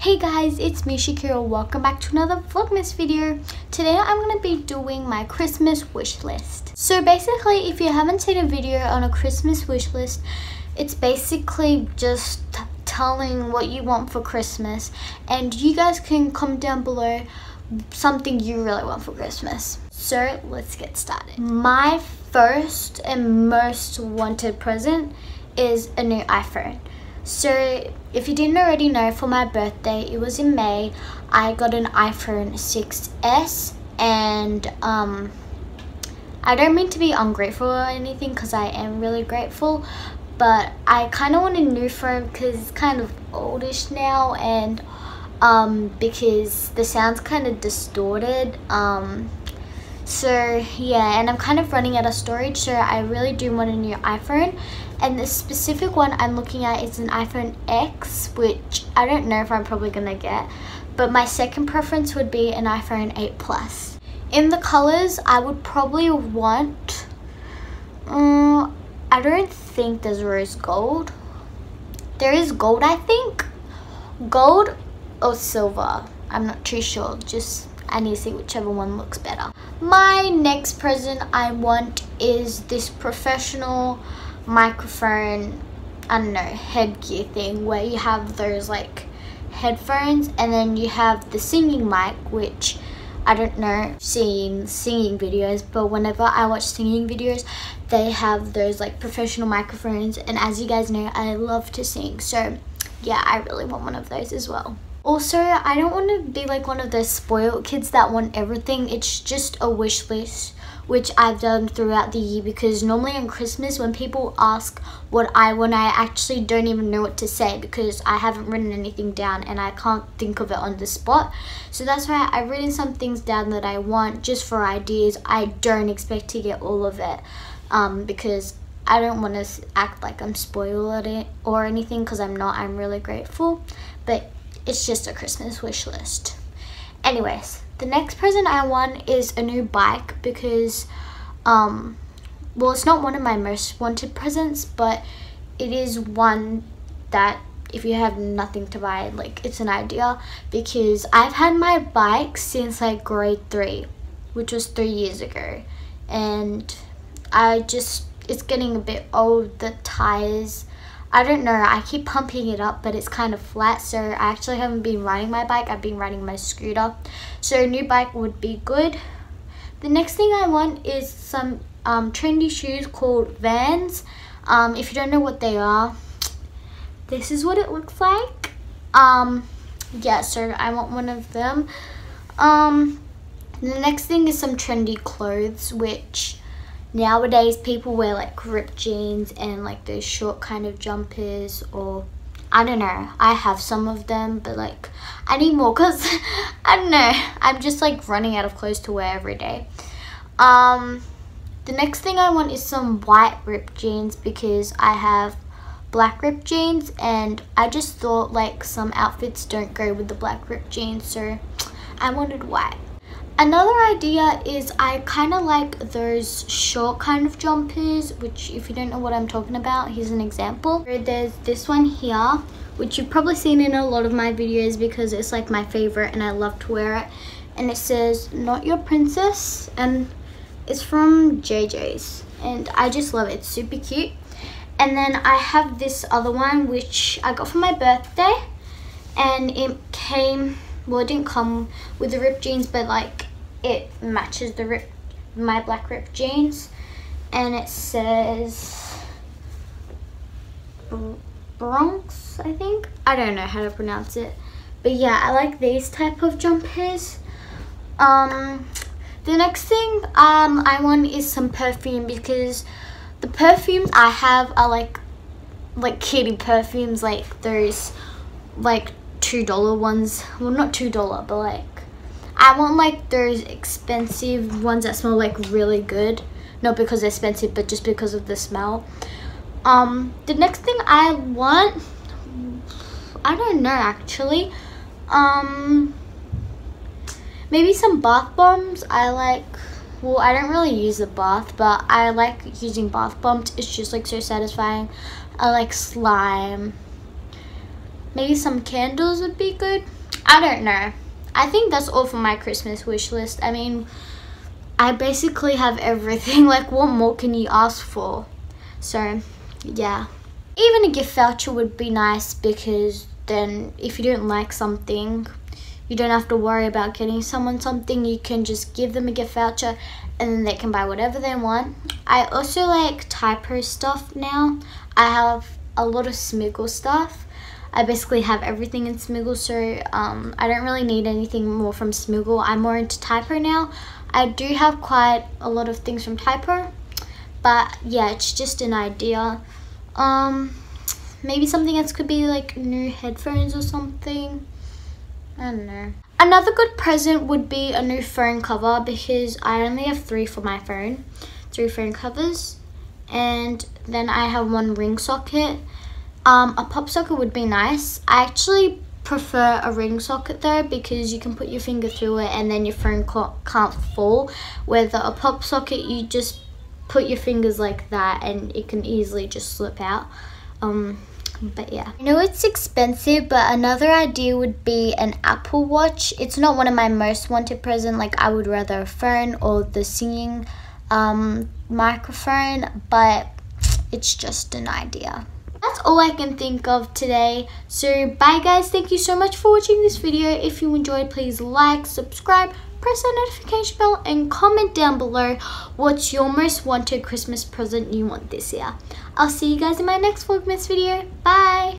Hey guys, it's me Shakira. Welcome back to another Vlogmas video. Today I'm going to be doing my Christmas wish list. So basically, if you haven't seen a video on a Christmas wish list, it's basically just telling what you want for Christmas. And you guys can comment down below something you really want for Christmas. So let's get started. My first and most wanted present is a new iPhone. So if you didn't already know, for my birthday, it was in May, I got an iPhone 6S and um, I don't mean to be ungrateful or anything because I am really grateful, but I kind of want a new phone because it's kind of oldish now and um, because the sound's kind of distorted. Um, so yeah, and I'm kind of running out of storage, so I really do want a new iPhone. And the specific one I'm looking at is an iPhone X which I don't know if I'm probably gonna get but my second preference would be an iPhone 8 Plus. In the colors I would probably want um, I don't think there's rose gold. There is gold I think. Gold or silver. I'm not too sure just I need to see whichever one looks better. My next present I want is this professional microphone, I don't know, headgear thing where you have those like headphones and then you have the singing mic which I don't know seeing singing videos but whenever I watch singing videos they have those like professional microphones and as you guys know I love to sing so yeah I really want one of those as well. Also, I don't want to be like one of those spoiled kids that want everything. It's just a wish list which I've done throughout the year because normally on Christmas when people ask what I want, I actually don't even know what to say because I haven't written anything down and I can't think of it on the spot. So that's why I've written some things down that I want just for ideas. I don't expect to get all of it um, because I don't want to act like I'm spoiled or anything because I'm not. I'm really grateful. But it's just a Christmas wish list. Anyways, the next present I want is a new bike because, um, well, it's not one of my most wanted presents, but it is one that if you have nothing to buy, like it's an idea because I've had my bike since like grade three, which was three years ago. And I just, it's getting a bit old, the tires I don't know, I keep pumping it up, but it's kind of flat, so I actually haven't been riding my bike, I've been riding my scooter. So a new bike would be good. The next thing I want is some um, trendy shoes called Vans. Um, if you don't know what they are, this is what it looks like. Um, yeah, so I want one of them. Um, the next thing is some trendy clothes, which nowadays people wear like ripped jeans and like those short kind of jumpers or I don't know. I have some of them, but like I need more because I don't know. I'm just like running out of clothes to wear every day. Um, the next thing I want is some white ripped jeans because I have black ripped jeans and I just thought like some outfits don't go with the black ripped jeans so I wanted white. Another idea is I kind of like those short kind of jumpers, which if you don't know what I'm talking about, here's an example. There's this one here, which you've probably seen in a lot of my videos because it's like my favorite and I love to wear it. And it says, not your princess, and it's from Jay Jays. And I just love it, it's super cute. And then I have this other one, which I got for my birthday. And it came, well it didn't come with the ripped jeans, but like it matches the rip, my black rip jeans and it says Bronx I think? I don't know how to pronounce it. But yeah I like these type of jumpers. Um the next thing um I want is some perfume because the perfumes I have are like like kitty perfumes like those like two dollar ones. Well not two dollar but like I want like those expensive ones that smell like really good. Not because they're expensive, but just because of the smell. Um, the next thing I want, I don't know actually. Um, maybe some bath bombs. I like, well, I don't really use the bath, but I like using bath bombs. It's just like so satisfying. I like slime. maybe some candles would be good. I don't know. I think that's all for my Christmas wish list. I mean, I basically have everything. Like, what more can you ask for? So, yeah. Even a gift voucher would be nice because then if you don't like something, you don't have to worry about getting someone something. You can just give them a gift voucher and then they can buy whatever they want. I also like typo stuff now. I have a lot of Smiggle stuff. I basically have everything in Smiggle, so um, I don't really need anything more from Smiggle. I'm more into Typo now. I do have quite a lot of things from Typo, but yeah, it's just an idea. Um, maybe something else could be like new headphones or something. I don't know. Another good present would be a new phone cover because I only have three for my phone, three phone covers, and then I have one ring socket. Um, a pop socket would be nice. I actually prefer a ring socket though because you can put your finger through it and then your phone can't fall. Where a pop socket you just put your fingers like that and it can easily just slip out. Um, but yeah. I know it's expensive, but another idea would be an Apple Watch. It's not one of my most wanted present. Like I would rather a phone or the singing um, microphone, but it's just an idea. That's all I can think of today. So bye guys, thank you so much for watching this video. If you enjoyed, please like, subscribe, press that notification bell and comment down below what's your most wanted Christmas present you want this year. I'll see you guys in my next Vlogmas video. Bye!